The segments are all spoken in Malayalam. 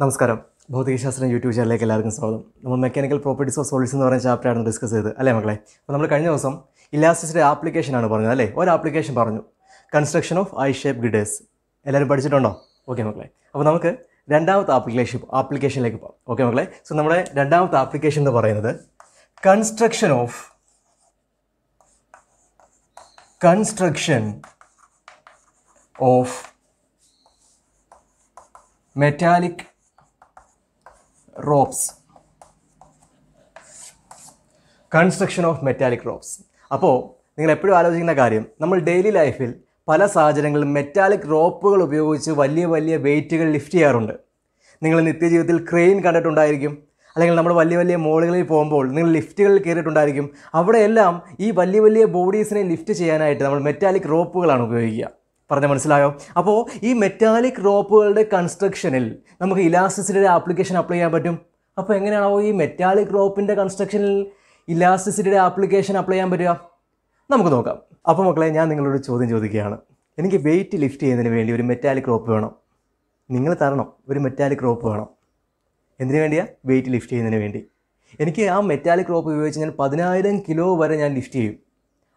നമസ്കാരം. ഭൗതികശാസ്ത്രം യൂട്യൂബ് ചാനലിലേക്ക് എല്ലാവർക്കും സ്വാഗതം. നമ്മൾ മെക്കാനിക്കൽ പ്രോപ്പർട്ടീസ് ഓഫ് സോളിഡ്സ് എന്ന് പറയുന്ന ചാപ്റ്ററാണ് ഡിസ്കസ് ചെയ്തത്. അല്ലേ മക്കളെ? അപ്പോൾ നമ്മൾ കഴിഞ്ഞ ദിവസം ഇലാസ്റ്റിസിന്റെ ആപ്ലിക്കേഷനാണ് പറഞ്ഞത് അല്ലേ? ഒരു ആപ്ലിക്കേഷൻ പറഞ്ഞു. Construction of I shape girders എല്ലാവരും പഠിച്ചിട്ടുണ്ടോ? ഓക്കെ മക്കളെ. അപ്പോൾ നമുക്ക് രണ്ടാമത്തെ ആപ്ലിക്കേഷൻ ആപ്ലിക്കേഷനിലേക്ക് പോകാം. ഓക്കെ മക്കളെ? സോ നമ്മുടെ രണ്ടാമത്തെ ആപ്ലിക്കേഷൻ എന്ന് പറയുന്നത് construction of construction of metallic ropes construction of metallic ropes അപ്പോൾ നിങ്ങൾ എപ്പോഴും ആലോചിക്കുന്ന കാര്യം നമ്മൾ ഡെയിലി ലൈഫിൽ പല സാഹചര്യങ്ങളിലും മെറ്റാലിക് റോപ്പുകൾ ഉപയോഗിച്ച് വലിയ വലിയ വെയിറ്റുകൾ ലിഫ്റ്റ് ചെയ്യാറുണ്ട്. നിങ്ങൾ നിത്യജീവിതത്തിൽ ക്രെയിൻ കണ്ടിട്ടുണ്ടായിരിക്കും. അല്ലെങ്കിൽ നമ്മൾ വലിയ വലിയ മോളുകളിൽ പോകുമ്പോൾ നിങ്ങൾ ലിഫ്റ്റുകളിൽ കയറിയിട്ടുണ്ടായിരിക്കും. അവിടെയെല്ലാം ഈ വലിയ വലിയ ബോഡീസിനെ ലിഫ്റ്റ് ചെയ്യാനായിട്ട് നമ്മൾ മെറ്റാലിക് റോപ്പുകളാണ് ഉപയോഗിക്കുക. പറഞ്ഞ മനസ്സിലായോ? അപ്പോൾ ഈ മെറ്റാലിക് റോപ്പുകളുടെ കൺസ്ട്രക്ഷനിൽ നമുക്ക് ഇലാസ്റ്റിസിറ്റിയുടെ ആപ്ലിക്കേഷൻ അപ്ലൈ ചെയ്യാൻ പറ്റും. അപ്പോൾ എങ്ങനെയാണോ ഈ മെറ്റാലിക് റോപ്പിന്റെ കൺസ്ട്രക്ഷനിൽ ഇലാസ്റ്റിസിറ്റിയുടെ ആപ്ലിക്കേഷൻ അപ്ലൈ ചെയ്യാൻ പറ്റുക? നമുക്ക് നോക്കാം. അപ്പോൾ മക്കളെ ഞാൻ നിങ്ങളോട് ചോദ്യം ചോദിക്കുകയാണ്. എനിക്ക് വെയിറ്റ് ലിഫ്റ്റ് ചെയ്യുന്നതിന് വേണ്ടി ഒരു മെറ്റാലിക് റോപ്പ് വേണം. നിങ്ങൾ തരണം. ഒരു മെറ്റാലിക് റോപ്പ് വേണം. എന്തിനു വേണ്ടിയാ? വെയിറ്റ് ലിഫ്റ്റ് ചെയ്യുന്നതിന് വേണ്ടി. എനിക്ക് ആ മെറ്റാലിക് റോപ്പ് ഉപയോഗിച്ച് ഞാൻ പതിനായിരം കിലോ വരെ ഞാൻ ലിഫ്റ്റ് ചെയ്യും.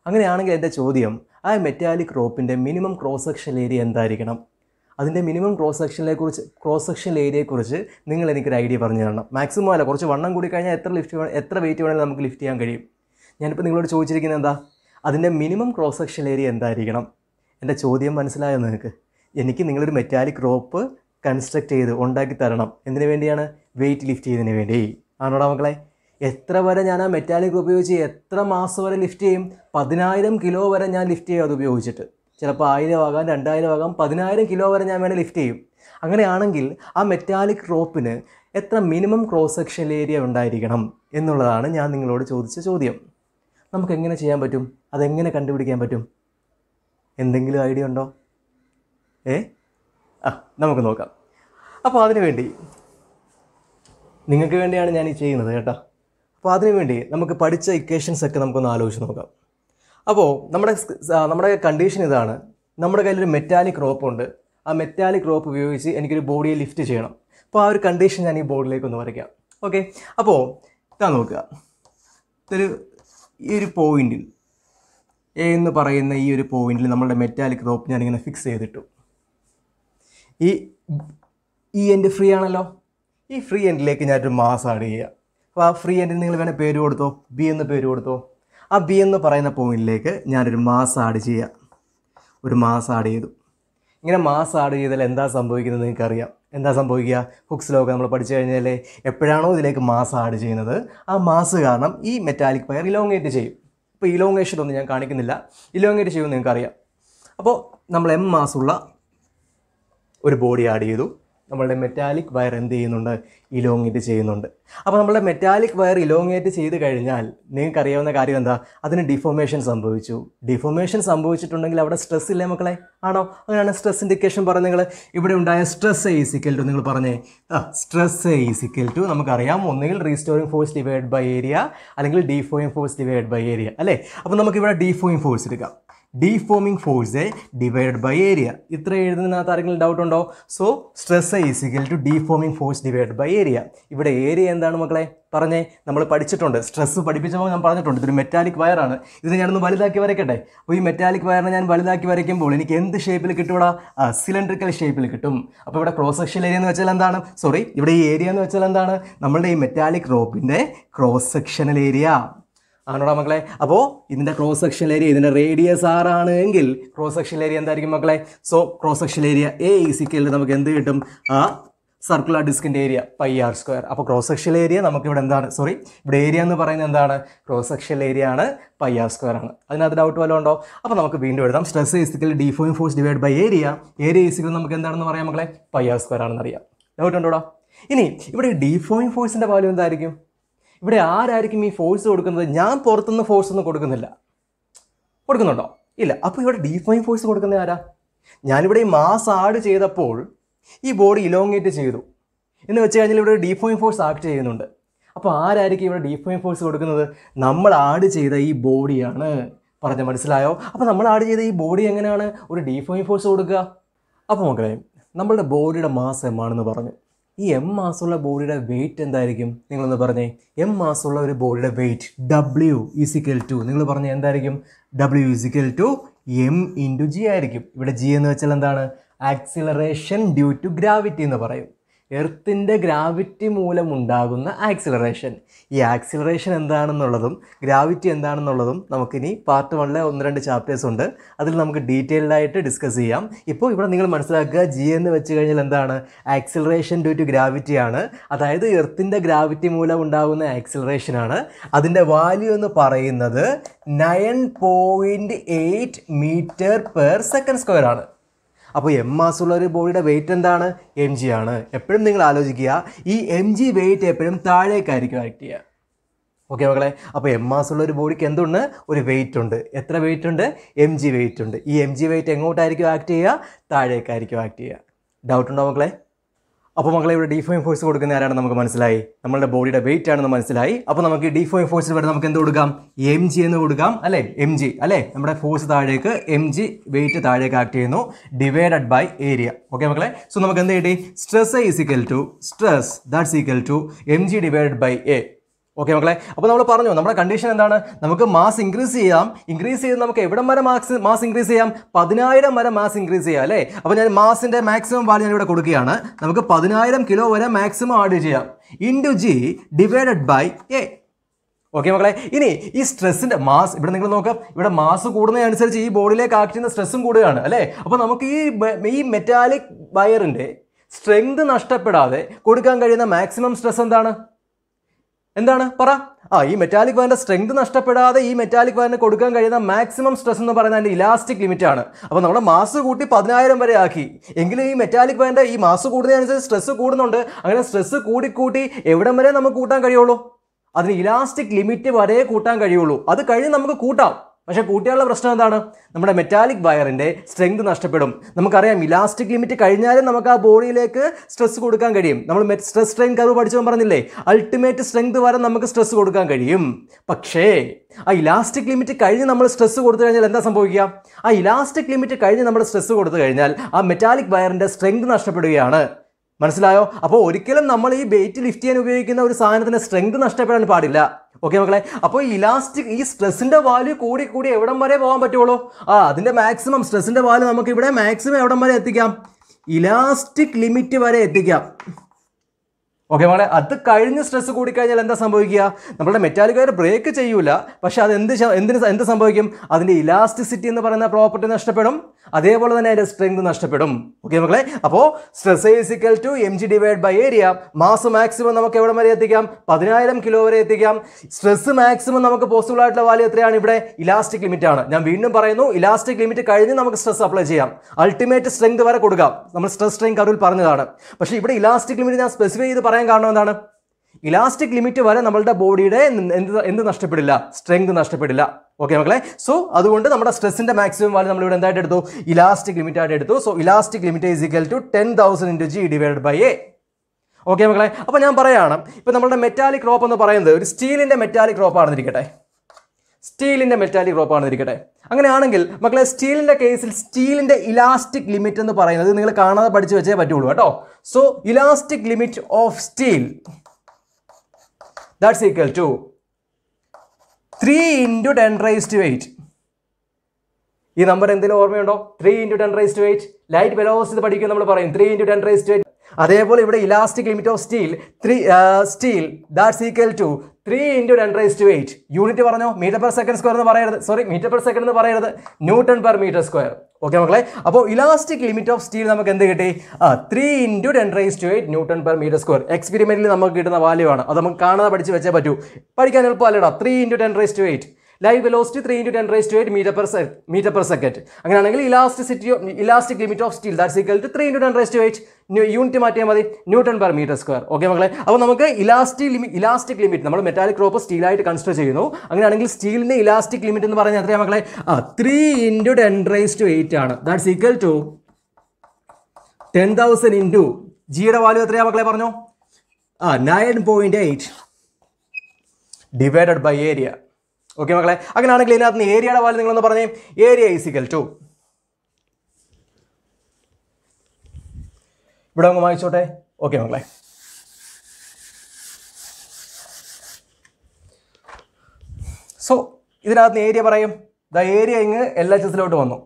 അങ്ങനെയാണെങ്കിൽ എന്റെ ചോദ്യം ആ മെറ്റാലിക് റോപ്പിന്റെ മിനിമം ക്രോസ് സെക്ഷൻ ഏരിയ എന്തായിരിക്കണം? അതിന്റെ മിനിമം ക്രോസ് സെക്ഷനെ കുറിച്ച് ക്രോസ് സെക്ഷൻ ഏരിയയെക്കുറിച്ച് നിങ്ങൾ എനിക്കൊരു ഐഡിയ പറഞ്ഞു തരണം. മാക്സിമം അല്ല കുറച്ച് വണ്ണം കൂടി കഴിഞ്ഞാൽ എത്ര ലിഫ്റ്റ് എത്ര വെയിറ്റ് വേണമെങ്കിലും നമുക്ക് ലിഫ്റ്റ് ചെയ്യാൻ കഴിയും. ഞാനിപ്പോൾ നിങ്ങളോട് ചോദിച്ചിരിക്കുന്നത് എന്താ? അതിന്റെ മിനിമം ക്രോസ് സെക്ഷൻ ഏരിയ എന്തായിരിക്കണം? എന്റെ ചോദ്യം മനസ്സിലായോ നിങ്ങൾക്ക്? എനിക്ക് നിങ്ങളൊരു മെറ്റാലിക് റോപ്പ് കൺസ്ട്രക്ട് ചെയ്ത് ഉണ്ടാക്കി തരണം. എന്തിനു വേണ്ടിയാണ്? വെയിറ്റ് ലിഫ്റ്റ് ചെയ്യുന്നതിന് വേണ്ടി. ആണോടാ മക്കളെ? എത്ര വരെ ഞാൻ ആ മെറ്റാലിക് ഉപയോഗിച്ച് എത്ര മാസം വരെ ലിഫ്റ്റ് ചെയ്യും? പതിനായിരം കിലോ വരെ ഞാൻ ലിഫ്റ്റ് ചെയ്യും അത് ഉപയോഗിച്ചിട്ട്. ചിലപ്പോൾ ആയിരം ആകാം രണ്ടായിരം ആകാം പതിനായിരം കിലോ വരെ ഞാൻ വേണേൽ ലിഫ്റ്റ് ചെയ്യും. അങ്ങനെയാണെങ്കിൽ ആ മെറ്റാലിക് റോപ്പിന് എത്ര മിനിമം ക്രോസ് സെക്ഷൻ ഏരിയ ഉണ്ടായിരിക്കണം എന്നുള്ളതാണ് ഞാൻ നിങ്ങളോട് ചോദിച്ച ചോദ്യം. നമുക്ക് എങ്ങനെ ചെയ്യാൻ പറ്റും? അതെങ്ങനെ കണ്ടുപിടിക്കാൻ പറ്റും? എന്തെങ്കിലും ഐഡിയ ഉണ്ടോ? ഏ? ആ നമുക്ക് നോക്കാം. അപ്പോൾ അതിനു വേണ്ടി നിങ്ങൾക്ക് വേണ്ടിയാണ് ഞാൻ ഈ ചെയ്യുന്നത് കേട്ടോ. അപ്പോൾ അതിനു വേണ്ടി നമുക്ക് പഠിച്ച ഇക്വേഷൻസ് ഒക്കെ നമുക്കൊന്ന് ആലോചിച്ച് നോക്കാം. അപ്പോൾ നമ്മുടെ നമ്മുടെ കണ്ടീഷൻ ഇതാണ്. നമ്മുടെ കയ്യിലൊരു മെറ്റാലിക് റോപ്പ് ഉണ്ട്. ആ മെറ്റാലിക് റോപ്പ് ഉപയോഗിച്ച് എനിക്കൊരു ബോഡിയെ ലിഫ്റ്റ് ചെയ്യണം. അപ്പോൾ ആ ഒരു കണ്ടീഷൻ ഞാൻ ഈ ബോർഡിലേക്ക് ഒന്ന് വരയ്ക്കാം. ഓക്കെ അപ്പോൾ ഇതാ നോക്കുക. ഇതൊരു ഈ ഒരു പോയിന്റിൽ എ എന്ന് പറയുന്ന ഈ ഒരു പോയിന്റിൽ നമ്മളുടെ മെറ്റാലിക് റോപ്പ് ഞാനിങ്ങനെ ഫിക്സ് ചെയ്തിട്ടു. ഈ ഈ എന്റെ ഫ്രീ ആണല്ലോ? ഈ ഫ്രീ എൻഡിലേക്ക് ഞാനൊരു മാസ് ആഡ് ചെയ്യുക അപ്പോൾ ആ ഫ്രീ എൻഡിന് നിങ്ങൾ വേണേൽ പേര് കൊടുത്തോ ബി എന്ന് പേര് കൊടുത്തോ. ആ ബി എന്ന് പറയുന്ന പോയിന്റിലേക്ക് ഞാനൊരു മാസ് ആഡ് ചെയ്യുക ഒരു മാസ് ആഡ് ചെയ്തു. ഇങ്ങനെ മാസ് ആഡ് ചെയ്താൽ എന്താ സംഭവിക്കുന്നത് നിങ്ങൾക്കറിയാം. എന്താ സംഭവിക്കുക? ഹുക്സ് ലോക്ക് നമ്മൾ പഠിച്ചു കഴിഞ്ഞാൽ എപ്പോഴാണോ ഇതിലേക്ക് മാസ് ആഡ് ചെയ്യുന്നത്? ആ മാസ് കാരണം ഈ മെറ്റാലിക് പയർ ഇലോങ്ങേറ്റ് ചെയ്യും. ഇപ്പോൾ ഇലോങ്ങേഷൻ ഒന്നും ഞാൻ കാണിക്കുന്നില്ല. ഇലോങ്ങേറ്റ് ചെയ്യുമെന്ന് നിങ്ങൾക്കറിയാം. അപ്പോൾ നമ്മൾ എം മാസുള്ള ഒരു ബോഡി ആഡ് ചെയ്തു. നമ്മളുടെ മെറ്റാലിക് വയർ എന്ത് ചെയ്യുന്നുണ്ട്? ഇലോങ്ങേറ്റ് ചെയ്യുന്നുണ്ട്. അപ്പോൾ നമ്മളുടെ മെറ്റാലിക് വയർ ഇലോങ്ങേറ്റ് ചെയ്ത് കഴിഞ്ഞാൽ നിങ്ങൾക്കറിയാവുന്ന കാര്യം എന്താ? അതിന് ഡിഫോമേഷൻ സംഭവിച്ചു. ഡിഫോമേഷൻ സംഭവിച്ചിട്ടുണ്ടെങ്കിൽ അവിടെ സ്ട്രെസ് ഇല്ലേ മക്കളെ? ആണോ? അങ്ങനെയാണ് സ്ട്രെസ് ഇൻഡിക്കേഷൻ പറഞ്ഞ നിങ്ങൾ ഇവിടെ ഉണ്ടായ സ്ട്രെസ് ഈസിക്കൽ ടു നിങ്ങൾ പറഞ്ഞേ. ആ സ്ട്രെസ് ഈസിക്കൽ ടു നമുക്കറിയാം. ഒന്നുകിൽ restoring force divide by area അല്ലെങ്കിൽ deforming force divide by area അല്ലേ? അപ്പോൾ നമുക്കിവിടെ ഡിഫോയിങ് ഫോഴ്സ് എടുക്കാം. Deforming force divide by area ഇത്ര എഴുതുന്നതിനകത്ത് ആരെങ്കിലും ഡൗട്ട് ഉണ്ടോ? So stress is equal to deforming force divide by area ഇവിടെ ഏരിയ എന്താണ് മക്കളെ? പറഞ്ഞേ നമ്മൾ പഠിച്ചിട്ടുണ്ട്. സ്ട്രെസ് പഠിപ്പിച്ചപ്പോൾ ഞാൻ പറഞ്ഞിട്ടുണ്ട് ഇതൊരു മെറ്റാലിക് വയറാണ് ഇത് ഞാനൊന്ന് വലുതാക്കി വരയ്ക്കട്ടെ? അപ്പോൾ ഈ മെറ്റാലിക് വയറിനെ ഞാൻ വലുതാക്കി വരയ്ക്കുമ്പോൾ എനിക്ക് എന്ത് ഷേപ്പിൽ കിട്ടൂടാ? ആ സിലിണ്ടറിക്കൽ ഷേപ്പിൽ കിട്ടും. അപ്പോൾ ഇവിടെ ക്രോസ് സെക്ഷൻ ഏരിയ എന്ന് വെച്ചാൽ എന്താണ്? സോറി ഇവിടെ ഈ ഏരിയ എന്ന് വെച്ചാൽ എന്താണ്? നമ്മളുടെ ഈ മെറ്റാലിക് റോപ്പിന്റെ ക്രോസ് സെക്ഷണൽ ഏരിയ ആണോടാ മക്കളെ? അപ്പോൾ ഇതിന്റെ ക്രോസ് സെക്ഷൻ ഏരിയ ഇതിന്റെ റേഡിയസ് ആറാണ് എങ്കിൽ ക്രോസ് സെക്ഷൻ ഏരിയ എന്തായിരിക്കും മക്കളെ? So cross section area A ഈസിക്കലിൽ നമുക്ക് എന്ത് കിട്ടും? ആ സർക്കുലർ ഡിസ്കിന്റെ ഏരിയ പൈ ആർ സ്ക്വയർ അപ്പോൾ ക്രോസ് സെക്ഷൻ ഏരിയ നമുക്ക് ഇവിടെ എന്താണ്? സോറി ഇവിടെ ഏരിയ എന്ന് പറയുന്നത് എന്താണ്? ക്രോസ് സെക്ഷൻ ഏരിയ ആണ് പൈ ആർ സ്ക്വയർ ആണ്. അതിനകത്ത് ഡൗട്ട് വല്ലതും ഉണ്ടോ? അപ്പോൾ നമുക്ക് വീണ്ടും എഴുതാം. Stress is equal deforming force divide by area area is equal നമുക്ക് എന്താണെന്ന് പറയാം മക്കളെ? പൈ ആർ സ്ക്വയർ ആണെന്ന് അറിയാം ഡൗട്ട് ഉണ്ടോടാ? ഇനി ഇവിടെ ഡിഫോയിങ് ഫോഴ്സിന്റെ വാല്യൂ എന്തായിരിക്കും? ഇവിടെ ആരായിരിക്കും ഈ ഫോഴ്സ് കൊടുക്കുന്നത്? ഞാൻ പുറത്തുനിന്ന് ഫോഴ്സ് ഒന്നും കൊടുക്കുന്നില്ല. കൊടുക്കുന്നുണ്ടോ? ഇല്ല. അപ്പോൾ ഇവിടെ ഡീഫൈൻ ഫോഴ്സ് കൊടുക്കുന്നത് ആരാ? ഞാനിവിടെ ഈ മാസ് ആഡ് ചെയ്തപ്പോൾ ഈ ബോഡി ഇലോങ്ങേറ്റ് ചെയ്തു. എന്ന് വെച്ച് കഴിഞ്ഞാൽ ഇവിടെ ഡീഫൈൻ ഫോഴ്സ് ആക്ട് ചെയ്യുന്നുണ്ട്. അപ്പോൾ ആരായിരിക്കും ഇവിടെ ഡീഫൈൻ ഫോഴ്സ് കൊടുക്കുന്നത്? നമ്മൾ ആഡ് ചെയ്ത ഈ ബോഡിയാണ് പറഞ്ഞ മനസ്സിലായോ? അപ്പോൾ നമ്മൾ ആഡ് ചെയ്ത ഈ ബോഡി എങ്ങനെയാണ്? ഒരു ഡീഫൈൻ ഫോഴ്സ് കൊടുക്കുക. അപ്പോൾ മക്കളെ നമ്മളുടെ ബോഡിയുടെ മാസ് എം ആണെന്ന് പറഞ്ഞു. ഈ എം മാസമുള്ള ബോഡിയുടെ വെയിറ്റ് എന്തായിരിക്കും? നിങ്ങളൊന്ന് പറഞ്ഞേ. എം മാസമുള്ള ഒരു ബോഡിയുടെ വെയിറ്റ് ഡബ്ല്യു ഈസിക്കൽ ടു നിങ്ങൾ പറഞ്ഞ എന്തായിരിക്കും? W is equal to M into G ആയിരിക്കും. ഇവിടെ ജി എന്ന് വെച്ചാൽ എന്താണ്? ആക്സിലറേഷൻ ഡ്യൂ ടു ഗ്രാവിറ്റി എന്ന് പറയും. എർത്തിന്റെ ഗ്രാവിറ്റി മൂലമുണ്ടാകുന്ന ആക്സിലറേഷൻ. ഈ ആക്സിലറേഷൻ എന്താണെന്നുള്ളതും ഗ്രാവിറ്റി എന്താണെന്നുള്ളതും നമുക്കിനി പാർട്ട് വണ്ണിലെ ഒന്ന് രണ്ട് ചാപ്റ്റേഴ്സ് ഉണ്ട്. അതിൽ നമുക്ക് ഡീറ്റെയിൽഡായിട്ട് ഡിസ്കസ് ചെയ്യാം. ഇപ്പോൾ ഇവിടെ നിങ്ങൾ മനസ്സിലാക്കുക ജി എന്ന് വെച്ച് കഴിഞ്ഞാൽ എന്താണ്? ആക്സിലറേഷൻ ഡ്യൂ ടു ഗ്രാവിറ്റി ആണ്. അതായത് എർത്തിന്റെ ഗ്രാവിറ്റി മൂലം ഉണ്ടാകുന്ന ആക്സിലറേഷൻ ആണ്. അതിന്റെ വാല്യൂ എന്ന് പറയുന്നത് nine point eight metre per second square ആണ്. അപ്പോൾ എം മാസുള്ള ഒരു ബോഡിയുടെ വെയിറ്റ് എന്താണ്? എം ജി ആണ്. എപ്പോഴും നിങ്ങൾ ആലോചിക്കുക ഈ എം ജി വെയിറ്റ് എപ്പോഴും താഴേക്കായിരിക്കും ആക്ട് ചെയ്യുക. ഓക്കെ മക്കളെ? അപ്പോൾ എം മാസുള്ള ഒരു ബോഡിക്ക് എന്തുണ്ട്? ഒരു വെയിറ്റ് ഉണ്ട്. എത്ര വെയിറ്റ് ഉണ്ട്? എം ജി വെയിറ്റ് ഉണ്ട്. ഈ എം ജി വെയിറ്റ് എങ്ങോട്ടായിരിക്കും ആക്ട് ചെയ്യുക? താഴേക്കായിരിക്കും ആക്ട് ചെയ്യുക. ഡൗട്ട് ഉണ്ടോ മക്കളെ? അപ്പോൾ മക്കളെ ഇവിടെ ഡിഫോയിങ് ഫോഴ്സ് കൊടുക്കുന്ന ആരാണ് നമുക്ക് മനസ്സിലായി? നമ്മുടെ ബോഡിയുടെ വെയിറ്റ് ആണെന്ന് മനസ്സിലായി. അപ്പോൾ നമുക്ക് ഡിഫോയിങ് ഫോഴ്സിൽ വരെ നമുക്ക് എന്ത് കൊടുക്കാം? എം ജി എന്ന് കൊടുക്കാം അല്ലേ? എം ജി അല്ലേ? നമ്മുടെ ഫോഴ്സ് താഴേക്ക് എം ജി വെയിറ്റ് താഴേക്ക് ആക്ട് ചെയ്യുന്നു. ഡിവൈഡഡ് ബൈ ഏരിയ ഓക്കെ മക്കളെ? സോ നമുക്ക് എന്ത് കിട്ടി? Stress is equal to stress that's equal to M G divided by A okay മക്കളെ അപ്പോൾ നമ്മൾ പറഞ്ഞു നമ്മുടെ കണ്ടീഷൻ എന്താണ്? നമുക്ക് മാസ് ഇൻക്രീസ് ചെയ്യാം. ഇൻക്രീസ് ചെയ്ത് നമുക്ക് എവിടം വരെ മാക്സ് മാസ് ഇൻക്രീസ് ചെയ്യാം? പതിനായിരം വരെ മാസ് ഇൻക്രീസ് ചെയ്യാം അല്ലേ? അപ്പോൾ ഞാൻ മാസിന്റെ മാക്സിമം വാല്യൂ ഞാൻ ഇവിടെ കൊടുക്കുകയാണ്. നമുക്ക് പതിനായിരം കിലോ വരെ മാക്സിമം ആഡ് ചെയ്യാം. Into G divided by A okay മക്കളെ ഇനി ഈ സ്ട്രെസ്സിന്റെ മാസ് ഇവിടെ നിങ്ങൾ നോക്കാം ഇവിടെ മാസ് കൂടുന്നതനുസരിച്ച് ഈ ബോഡിയിലേക്ക് ആക്ട് ചെയ്യുന്ന സ്ട്രെസ്സും കൂടുകയാണ് അല്ലേ? അപ്പോൾ നമുക്ക് ഈ ഈ മെറ്റാലിക് വയറിന്റെ സ്ട്രെങ്ത് നഷ്ടപ്പെടാതെ കൊടുക്കാൻ കഴിയുന്ന മാക്സിമം സ്ട്രെസ് എന്താണ്? എന്താണ്? പറ. ആ ഈ മെറ്റാലിക് വയറിന്റെ സ്ട്രെങ്ത് നഷ്ടപ്പെടാതെ ഈ മെറ്റാലിക് വയറിന് കൊടുക്കാൻ കഴിയുന്ന മാക്സിമം സ്ട്രെസ് എന്ന് പറയുന്നത് അതിന്റെ ഇലാസ്റ്റിക് ലിമിറ്റ് ആണ്. അപ്പോൾ നമ്മുടെ മാസ് കൂട്ടി പതിനായിരം വരെ ആക്കി. എങ്കിലും ഈ മെറ്റാലിക് വയറിന്റെ ഈ മാസ് കൂടുന്നതിനനുസരിച്ച് സ്ട്രെസ് കൂടുന്നുണ്ട്. അങ്ങനെ സ്ട്രെസ് കൂടിക്കൂട്ടി എവിടം വരെ നമുക്ക് കൂട്ടാൻ കഴിയുള്ളൂ? അതിന് ഇലാസ്റ്റിക് ലിമിറ്റ് വരെ കൂട്ടാൻ കഴിയുള്ളൂ. അത് കഴിഞ്ഞ് നമുക്ക് കൂട്ടാം. പക്ഷേ കൂട്ടിയാലുള്ള പ്രശ്നം എന്താണ്? നമ്മുടെ മെറ്റാലിക് വയറിന്റെ സ്ട്രെങ്ത് നഷ്ടപ്പെടും. നമുക്കറിയാം ഇലാസ്റ്റിക് ലിമിറ്റ് കഴിഞ്ഞാലും നമുക്ക് ആ ബോഡിയിലേക്ക് സ്ട്രെസ് കൊടുക്കാൻ കഴിയും. നമ്മൾ സ്ട്രെസ് സ്ട്രെയിൻ കർവ് പഠിച്ചവൻ പറഞ്ഞില്ലേ? അൾട്ടിമേറ്റ് സ്ട്രെങ്ത് വരെ നമുക്ക് സ്ട്രെസ് കൊടുക്കാൻ കഴിയും. പക്ഷേ ആ ഇലാസ്റ്റിക് ലിമിറ്റ് കഴിഞ്ഞ് നമ്മൾ സ്ട്രെസ് കൊടുത്തു കഴിഞ്ഞാൽ എന്താ സംഭവിക്കുക? ആ ഇലാസ്റ്റിക് ലിമിറ്റ് കഴിഞ്ഞ് നമ്മൾ സ്ട്രെസ് കൊടുത്തു കഴിഞ്ഞാൽ ആ മെറ്റാലിക് വയറിന്റെ സ്ട്രെങ്ത് നഷ്ടപ്പെടുകയാണ്. മനസ്സിലായോ? അപ്പോൾ ഒരിക്കലും നമ്മൾ ഈ വെയിറ്റ് ലിഫ്റ്റ് ചെയ്യാൻ ഉപയോഗിക്കുന്ന ഒരു സാധനത്തിന്റെ സ്ട്രെങ്ത് നഷ്ടപ്പെടാൻ പാടില്ല. ഓക്കെ മക്കളെ? അപ്പോൾ ഇലാസ്റ്റിക് ഈ സ്ട്രെസ്സിന്റെ വാല്യൂ കൂടി കൂടി എവിടം വരെ പോകാൻ പറ്റുള്ളൂ? ആ അതിന്റെ മാക്സിമം സ്ട്രെസ്സിന്റെ വാല്യൂ നമുക്ക് ഇവിടെ മാക്സിമം എവിടം വരെ എത്തിക്കാം? ഇലാസ്റ്റിക് ലിമിറ്റ് വരെ എത്തിക്കാം. ഓക്കെ മകളെ അത് കഴിഞ്ഞ് സ്ട്രെസ് കൂടിക്കഴിഞ്ഞാൽ എന്താ സംഭവിക്കുക? നമ്മുടെ മെറ്റാലിക് വയർ ബ്രേക്ക് ചെയ്യൂല. പക്ഷേ അത് എന്ത് എന്തിന് എന്ത് സംഭവിക്കും? അതിന്റെ ഇലാസ്റ്റിസിറ്റി എന്ന് പറയുന്ന പ്രോപ്പർട്ടി നഷ്ടപ്പെടും. അതേപോലെ തന്നെ അതിന്റെ സ്ട്രെങ്ത് നഷ്ടപ്പെടും. ഓക്കെ മക്കളെ അപ്പോൾ stress is equal to M G divide by area mass maximum നമുക്ക് എവിടെ വരെ എത്തിക്കാം? പതിനായിരം കിലോ വരെ എത്തിക്കാം. സ്ട്രെസ് മാക്സിമം നമുക്ക് പോസിബിൾ ആയിട്ടുള്ള വാല്യൂ എത്രയാണ് ഇവിടെ? ഇലാസ്റ്റിക് ലിമിറ്റ് ആണ്. ഞാൻ വീണ്ടും പറയുന്നു ഇലാസ്റ്റിക് ലിമിറ്റ് കഴിഞ്ഞ് നമുക്ക് സ്ട്രെസ് അപ്ലൈ ചെയ്യാം. അൾട്ടിമേറ്റ് സ്ട്രെങ്ത് വരെ കൊടുക്കാം. നമ്മൾ സ്ട്രെസ് സ്ട്രെയിൻ കറിൽ പറഞ്ഞതാണ്. പക്ഷേ ഇവിടെ ഇലാസ്റ്റിക് ലിമിറ്റ് ഞാൻ സ്പെസിഫൈ ചെയ്ത് പറയാൻ കാരണം എന്താണ്? ഇലാസ്റ്റിക് ലിമിറ്റ് വരെ നമ്മളുടെ ബോഡിയുടെ എന്ത് എന്ത് നഷ്ടപ്പെടില്ല. സ്ട്രെങ്ത് നഷ്ടപ്പെടില്ല. ഓക്കെ മക്കളെ? സോ അതുകൊണ്ട് നമ്മുടെ സ്ട്രെസ്സിന്റെ മാക്സിമം വാല്യൂ നമ്മൾ ഇവിടെ എന്തായിട്ട് എടുത്തു? ഇലാസ്റ്റിക് ലിമിറ്റ് ആയിട്ട് എടുത്തു. So elastic limit is equal to ten thousand into G divide by A okay മക്കളെ? അപ്പോൾ ഞാൻ പറയുകയാണ് ഇപ്പോൾ നമ്മുടെ മെറ്റാലിക് റോപ്പ് എന്ന് പറയുന്നത് ഒരു സ്റ്റീലിന്റെ മെറ്റാലിക് റോപ്പ് ആണെന്നിരിക്കട്ടെ. സ്റ്റീലിന്റെ മെറ്റാലിക് റോപ്പ് ആണെന്നിരിക്കട്ടെ അങ്ങനെയാണെങ്കിൽ മക്കളെ സ്റ്റീലിന്റെ കേസിൽ സ്റ്റീലിന്റെ ഇലാസ്റ്റിക് ലിമിറ്റ് എന്ന് പറയുന്നത് നിങ്ങൾ കാണാതെ പഠിച്ചു വെച്ചേ പറ്റുള്ളൂ കേട്ടോ. So elastic limit of steel that's equal to three into ten raise to eight ഈ നമ്പർ എന്തെങ്കിലും ഓർമ്മയുണ്ടോ? Three into ten raise to eight light velocity പഠിക്കും നമ്മൾ പറയും three into ten raise to eight അതേപോലെ ഇവിടെ elastic limit of steel three steel that's equal to three into ten raise to eight unit പറഞ്ഞോ? മീറ്റർ പെർ സെക്കൻഡ് സ്ക്വയർ എന്ന് പറയരുത്. സോറി മീറ്റർ പെർ സെക്കൻഡ് എന്ന് പറയരുത്. Newton per metre square okay മക്കളെ? അപ്പോൾ ഇലാസ്റ്റിക് ലിമിറ്റ് ഓഫ് സ്റ്റീൽ നമുക്ക് എന്ത് കിട്ടി? ആ three into ten raise to eight newton per metre square എക്സ്പെരിമെന്റിൽ നമുക്ക് കിട്ടുന്ന വാല്യൂ ആണ്. അത് നമുക്ക് കാണാതെ പഠിച്ച് വെച്ചേ പറ്റൂ. പഠിക്കാൻ എളുപ്പമല്ലടാ. Three into ten raise to eight live velocity three into ten raise to eight metre per metre per second അങ്ങനെയാണെങ്കിൽ elasticity elastic limit of steel that's equal to three into ten raise to eight unit മാറ്റിയാൽ മതി. Newton per metre square. Okay മക്കളെ? അപ്പോൾ നമുക്ക് ഇലാസ്റ്റിക് ലിമിറ്റ് ഇലാസ്റ്റിക് ലിമിറ്റ് നമ്മൾ മെറ്റാലിക് റോപ്പ് സ്റ്റീലായിട്ട് കൺസിഡർ ചെയ്യുന്നു. അങ്ങനെയാണെങ്കിൽ സ്റ്റീലിന്റെ ഇലാസ്റ്റിക് ലിമിറ്റ് എന്ന് പറഞ്ഞാൽ എത്രയാണ് മക്കളെ? ആ three into ten raise to eight ആണ്. That's equal to ten thousand into ജിയുടെ വാല്യൂ എത്രയാണ് മക്കളെ പറഞ്ഞു? ആ nine point eight divided by area okay മക്കളെ? അങ്ങനെയാണെങ്കിൽ ഇതിനകത്ത് നിന്ന് ഏരിയയുടെ വാല്യൂ നിങ്ങളൊന്ന് പറഞ്ഞേ. ഏരിയ ഈസിക്കൽ ടു ഇവിടെ അങ്ങ് വാങ്ങിച്ചോട്ടെ ഓക്കെ മക്കളെ. സോ ഇതിനകത്ത് ഏരിയ പറയും. ദ ഏരിയ ഇങ്ങ് എൽ എച്ച് എസിലോട്ട് വന്നു.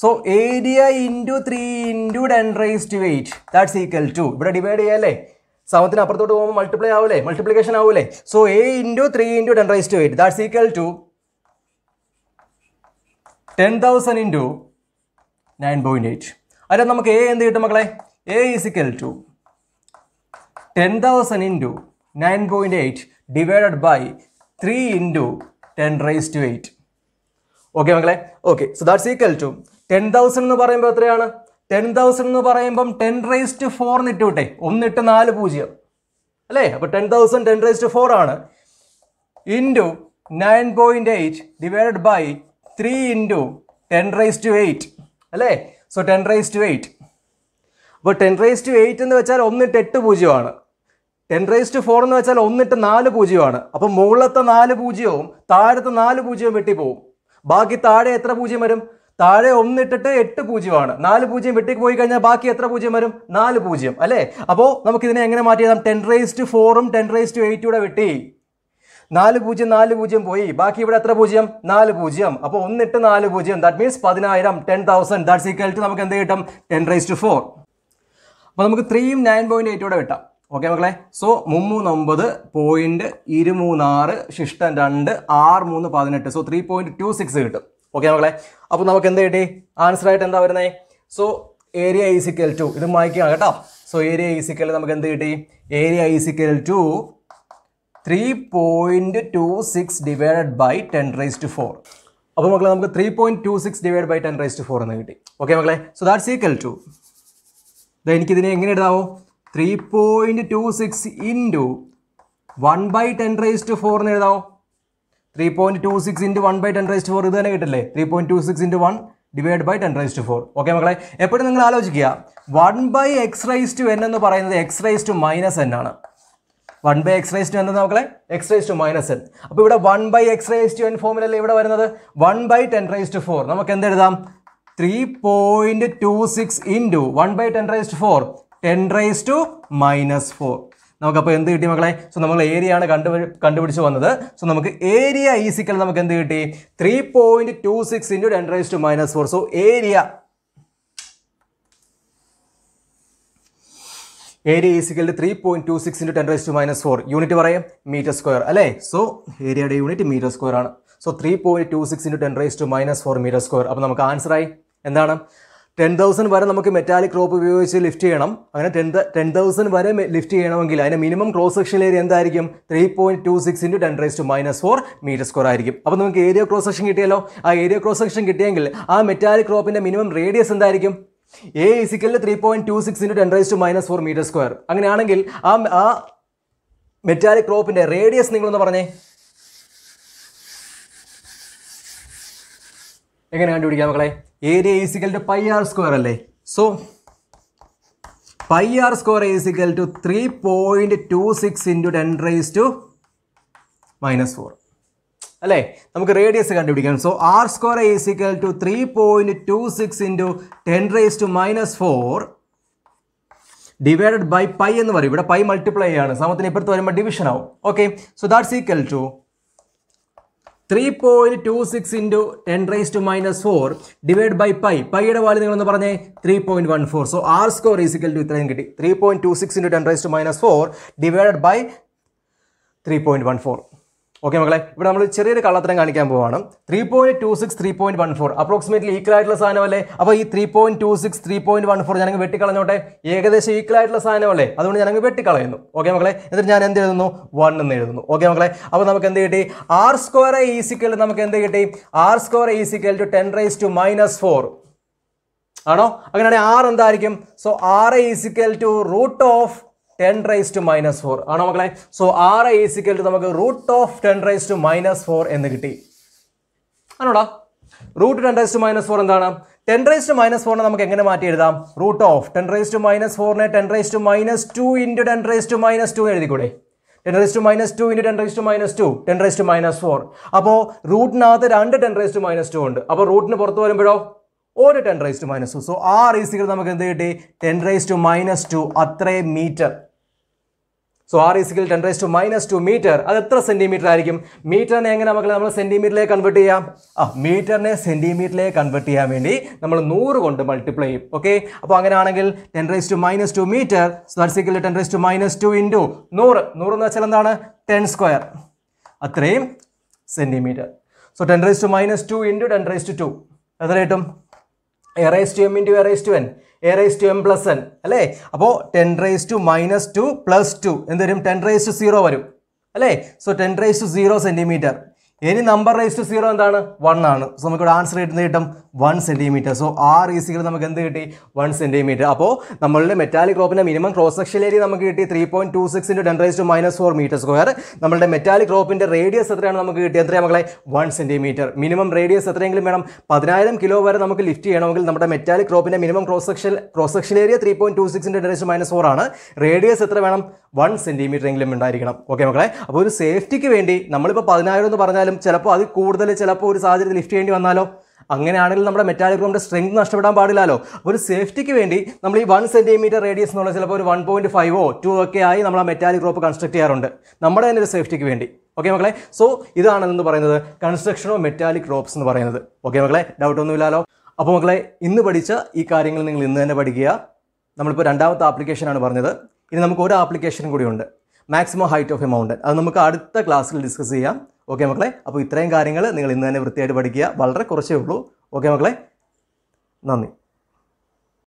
So area into three into ten raise to eight that's equal to ഇവിടെ ഡിവൈഡ് ചെയ്യാല്ലേ? സമത്തിന് അപ്പുറത്തോട്ട് പോകുമ്പോൾ മൾട്ടിപ്ലൈ ആവൂലേ? മൾട്ടിപ്ലിക്കേഷൻ ആവൂലേ? So A into three into ten raise to eight that's equal to ten thousand into nine point eight അതിനകത്ത് നമുക്ക് എ എന്ത് കിട്ടും മക്കളെ? A is equal to ten thousand into nine point eight divided by three into ten raise to eight okay മക്കളെ? Okay so that's equal to ten thousand എന്ന് പറയുമ്പോൾ എത്രയാണ്? ടെൻ തൗസൻഡ് എന്ന് പറയുമ്പം ടെൻ റൈസ് ടു ഫോർ എന്നിട്ട് വിട്ടെ ഒന്നിട്ട് നാല് പൂജ്യം. അല്ലേ? അപ്പോൾ ten thousand ten raise to four ആണ്. Into nine point eight divided by three into ten raise to eight അല്ലേ? So ten raise to eight അപ്പോൾ ടെൻ റൈസ് ടു എയ്റ്റ് എന്ന് വെച്ചാൽ ഒന്നിട്ട് എട്ട് പൂജ്യമാണ്. ടെൻ റൈസ് ടു ഫോർ എന്ന് വെച്ചാൽ ഒന്നിട്ട് നാല് പൂജ്യമാണ്. അപ്പം മുകളിലത്തെ നാല് പൂജ്യവും താഴത്തെ നാല് പൂജ്യവും വെട്ടിപ്പോവും. ബാക്കി താഴെ എത്ര പൂജ്യം വരും? താഴെ ഒന്നിട്ടിട്ട് എട്ട് പൂജ്യമാണ്. നാല് പൂജ്യം വെട്ടിപ്പോയി കഴിഞ്ഞാൽ ബാക്കി എത്ര പൂജ്യം വരും? നാല് പൂജ്യം അല്ലേ? അപ്പോൾ നമുക്ക് ഇതിനെ എങ്ങനെ മാറ്റി എഴുതാം? ടെൻ റൈസ് ടു ഫോറും ടെൻ റൈസ് ടു എയ്റ്റും കൂടെ വെട്ടി. നാല് പൂജ്യം നാല് പൂജ്യം പോയി. ബാക്കി ഇവിടെ എത്ര പൂജ്യം? നാല് പൂജ്യം. അപ്പോൾ ഒന്നിട്ട് നാല് പൂജ്യം. ദാറ്റ് മീൻസ് പതിനായിരം ten thousand that's equal to നമുക്ക് എന്ത് കിട്ടും? ടെൻ റൈസ് ടു ഫോർ അപ്പോൾ നമുക്ക് ത്രീയും നയൻ പോയിന്റ് എയ്റ്റോടെ വെട്ടാം. ഓക്കെ മക്കളെ? സോ മുമ്മൂന്നൊമ്പത് പോയിന്റ് ഇരുമൂന്നാറ് ശിഷ്ടം രണ്ട് ആറ് മൂന്ന് പതിനെട്ട്. So three point two six കിട്ടും. ഓക്കെ മക്കളെ? അപ്പോൾ നമുക്ക് എന്ത് കിട്ടി? ആൻസർ ആയിട്ട് എന്താ വരുന്നത് സോ ഏരിയ ഈസിക്കൽ ടു ഇത് മായ്ക്കാം കേട്ടോ. സോ ഏരിയ ഈസിക്കൽ നമുക്ക് എന്ത് കിട്ടി? Area is equal to three point two six divided by ten raise to four അപ്പോൾ മക്കളെ നമുക്ക് three point two six divide by ten raise to four എന്ന് കിട്ടി. ഓക്കെ മക്കളെ? സോ ദാറ്റ്സ് ഈക്വൽ ടു എനിക്കിതിനെ എങ്ങനെ എഴുതാവോ three point two six into one by ten raise to four എന്ന് എഴുതാവോ? Three point two six into one by ten raise to four ഇത് തന്നെ കിട്ടില്ലേ? Three point two six into one divide by ten raise to four okay മക്കളെ എപ്പോഴും നിങ്ങൾ ആലോചിക്കുക. One by x raise to n എന്ന് പറയുന്നത് x raise to minus n ആണ്. One by x raise to എന്താ മക്കളെ X raise to minus N അപ്പോൾ ഇവിടെ one by X raise to N ഫോമിലല്ലേ ഇവിടെ വരുന്നത്? One by ten raise to four നമുക്ക് എന്ത് എഴുതാം three point two six into one by ten raise four ten raise to minus four നമുക്കപ്പോൾ എന്ത് കിട്ടി മക്കളെ? സോ നമ്മൾ ഏരിയ ആണ് കണ്ടു കണ്ടുപിടിച്ച് വന്നത്. സോ നമുക്ക് ഏരിയ ഈസിക്കൽ നമുക്ക് എന്ത് കിട്ടി? Three point two six into ten raise to minus four so area. Area is equal three point two six into ten raise to minus four unit പറയാം മീറ്റർ സ്ക്വയർ അല്ലേ? സോ ഏരിയയുടെ യൂണിറ്റ് മീറ്റർ സ്ക്വയർ ആണ്. So three point two six into ten raise to minus four metre square അപ്പോൾ നമുക്ക് ആൻസർ ആയി. എന്താണ്? ടെൻ തൗസൻഡ് വരെ നമുക്ക് മെറ്റാലിക് റോപ്പ് ഉപയോഗിച്ച് ലിഫ്റ്റ് ചെയ്യണം. അങ്ങനെ ടെൻ ടെൻ തൗസൻഡ് വരെ ലിഫ്റ്റ് ചെയ്യണമെങ്കിൽ അതിന് മിനിമം ക്രോസ് സെക്ഷൻ ഏരിയ എന്തായിരിക്കും? Three point two six into ten raise to minus four metre square ആയിരിക്കും. അപ്പോൾ നമുക്ക് ഏരിയ ക്രോസ് സെക്ഷൻ കിട്ടിയല്ലോ. ആ ഏരിയ ക്രോസ് സെക്ഷൻ കിട്ടിയെങ്കിൽ ആ മെറ്റാലിക് റോപ്പിന്റെ മിനിമം റേഡിയസ് എന്തായിരിക്കും? A ഇസിക്കലിൽ three point two six into ten raise to minus four metre square അങ്ങനെയാണെങ്കിൽ ആ ആ മെറ്റാലിക് റോപ്പിന്റെ റേഡിയസ് നിങ്ങളൊന്ന് പറഞ്ഞേ. എങ്ങനെ കണ്ടുപിടിക്കാം മക്കളെ? Area is equal to pi R square അല്ലേ? So pi R square is equal to three point two six into ten raise to minus four അല്ലേ? നമുക്ക് റേഡിയസ് കണ്ടുപിടിക്കണം. So R square is equal to three point two six into ten raise to minus four divided by pi എന്ന് പറയും. ഇവിടെ പൈ മൾട്ടിപ്ലൈ ആണ് സമത്തിന് ഇപ്പുറത്ത് വരുമ്പോൾ ഡിവിഷൻ ആവും. Okay so that's equal to three point two six into ten raise to minus four divide by pi പൈയുടെ value നിങ്ങളൊന്ന് പറഞ്ഞേ three point one four so R square is equal to ഇത്രയും കിട്ടി. Three point two six into ten raise to minus four divided by three point one four okay മക്കളെ ഇവിടെ നമ്മൾ ചെറിയൊരു കള്ളത്തരം കാണിക്കാൻ പോവാണ്. Three point two six three point one four approximately equal ആയിട്ടുള്ള സാധനമല്ലേ? അപ്പോൾ ഈ three point two six three point one four ഞാനങ്ങ് വെട്ടിക്കളഞ്ഞോട്ടെ? ഏകദേശം ഈക്വൽ ആയിട്ടുള്ള സാധനമല്ലേ? അതുകൊണ്ട് ഞാനങ്ങ് വെട്ടിക്കളയുന്നു. ഓക്കെ മക്കളെ എന്നിട്ട് ഞാൻ എന്ത് എഴുതുന്നു? വൺ എന്ന് എഴുതുന്നു. ഓക്കെ മക്കളെ അപ്പോൾ നമുക്ക് എന്ത് കിട്ടി? ആർ സ്ക്വയർ ഈസിക്കൽ നമുക്ക് എന്ത് കിട്ടി? R square is equal to ten raise to minus four ആണോ? അങ്ങനെയാണെങ്കിൽ ആർ എന്തായിരിക്കും? So R is equal to root of ten raise to minus four ആണോ മക്കളെ so R I is equal to നമുക്ക് root of ten raise to minus four എന്ന് കിട്ടി ആണോടാ root ten raise to minus four എന്താണ് ടെൻ റൈസ് ടു മൈനസ് ഫോറിനെ നമുക്ക് എങ്ങനെ മാറ്റി എഴുതാം root of ten raise to minus ഫോറിനെ ten raise to minus two into ten raise to minus two എഴുതിക്കൂടെ ten raise to minus two into ten raise to minus two ten raise to minus four അപ്പോൾ റൂട്ടിനകത്ത് രണ്ട് ten raise to minus two ഉണ്ട് അപ്പോൾ റൂട്ടിന് പുറത്ത് വരുമ്പോഴോ ഒരു ten raise to minus two so ആ റേസികൾ നമുക്ക് എന്ത് കിട്ടി ten raise to minus two അത്രയും metre so R is equal ten raise to minus two metre അത് എത്ര സെന്റിമീറ്റർ ആയിരിക്കും? മീറ്ററിനെ എങ്ങനെ മക്കളെ നമ്മൾ സെന്റിമീറ്ററിലേക്ക് കൺവേർട്ട് ചെയ്യാം? ആ മീറ്ററിനെ സെന്റിമീറ്ററിലേക്ക് കൺവേർട്ട് ചെയ്യാൻ വേണ്ടി നമ്മൾ നൂറ് കൊണ്ട് മൾട്ടിപ്ലൈ ചെയ്യും. ഓക്കെ അപ്പോൾ അങ്ങനെയാണെങ്കിൽ ten raise to minus two metre so R ദർശിക്കൽ ten raise to minus two into നൂറ്. നൂറ് എന്ന് വെച്ചാൽ എന്താണ്? ടെൻ സ്ക്വയർ അത്രയും centimetre so ten raise to minus two into ten raise to two എത്ര കിട്ടും? A raise to M into A raise to N A raise to M plus N അല്ലേ? അപ്പോൾ ten raise to minus two plus two എന്ത് വരും? ടെൻ റേസ് ടു സീറോ വരും. അല്ലേ? So ten raise to zero centimeter ഇനി നമ്പർ റേസ് ടു സീറോ എന്താണ്? വൺ ആണ്. സോ നമുക്കിവിടെ ആൻസർ കിട്ടുന്നത് കിട്ടും. One centimeter so r is equal നമുക്ക് എന്ത് കിട്ടി? വൺ സെന്റിമീറ്റർ അപ്പോൾ നമ്മളുടെ മെറ്റാലിക് റോപ്പിന്റെ മിനിമം ക്രോസ് സെക്ഷൻ ഏരിയ നമുക്ക് കിട്ടി three point two six into ten raise to minus four meter square നമ്മളുടെ മെറ്റാലിക് റോപ്പിന്റെ റേഡിയസ് എത്രയാണ് നമുക്ക് കിട്ടിയത്? എത്രയാണ് മക്കളെ? വൺ സെന്റിമീറ്റർ മിനിമം റേഡിയസ് എത്രയെങ്കിലും വേണം? പതിനായിരം കിലോ വരെ നമുക്ക് ലിഫ്റ്റ് ചെയ്യണമെങ്കിൽ നമ്മുടെ metallic റോപ്പിന്റെ minimum cross section cross section area three point two six into ten raise to minus four ആണ്. റേഡിയസ് എത്ര വേണം? വൺ സെന്റിമീറ്റർ എങ്കിലും ഉണ്ടായിരിക്കണം. ഓക്കെ മക്കളെ? അപ്പോൾ ഒരു സേഫ്റ്റിക്ക് വേണ്ടി നമ്മളിപ്പോൾ പതിനായിരം എന്ന് പറഞ്ഞാലും ചിലപ്പോൾ അത് കൂടുതൽ ചിലപ്പോൾ ഒരു സാഹചര്യത്തിൽ ലിഫ്റ്റ് ചെയ്യേണ്ടി വന്നാലോ? അങ്ങനെയാണെങ്കിൽ നമ്മുടെ മെറ്റാലിക് റൂമിന്റെ സ്ട്രെങ്ത് നഷ്ടപ്പെടാൻ പാടില്ലല്ലോ. ഒരു സേഫ്റ്റിക്ക് വേണ്ടി നമ്മൾ ഈ വൺ സെന്റിമീറ്റർ റേഡിയസ് എന്നുള്ള ചിലപ്പോൾ ഒരു വൺ പോയിന്റ് ഫൈവോ ടു ഒക്കെ ആയി നമ്മൾ ആ മെറ്റാലിക് റോപ്പ് കൺസ്ട്രക്ട് ചെയ്യാറുണ്ട്. നമ്മുടെ തന്നെ ഒരു സേഫ്റ്റിക്ക് വേണ്ടി. ഓക്കെ മക്കളെ? സോ ഇതാണ് എന്ന് പറയുന്നത് കൺസ്ട്രക്ഷൻ ഓഫ് മെറ്റാലിക് റോപ്സ് എന്ന് പറയുന്നത്. ഓക്കെ മക്കളെ? ഡൗട്ട് ഒന്നുമില്ലല്ലോ. അപ്പോൾ മക്കളെ ഇന്ന് പഠിച്ച ഈ കാര്യങ്ങൾ നിങ്ങൾ ഇന്ന് തന്നെ പഠിക്കുക. നമ്മളിപ്പോൾ രണ്ടാമത്തെ ആപ്ലിക്കേഷനാണ് പറഞ്ഞത്. ഇനി നമുക്ക് ഒരു ആപ്ലിക്കേഷൻ ഉണ്ട്. Maximum height of a mountain അത് നമുക്ക് അടുത്ത ക്ലാസ്സിൽ ഡിസ്കസ് ചെയ്യാം. ഓക്കെ മക്കളെ അപ്പോൾ ഇത്രയും കാര്യങ്ങൾ നിങ്ങൾ ഇന്ന് തന്നെ വൃത്തിയായിട്ട് പഠിക്കുക. വളരെ കുറച്ചേ ഉള്ളൂ. ഓക്കെ മക്കളെ നന്ദി.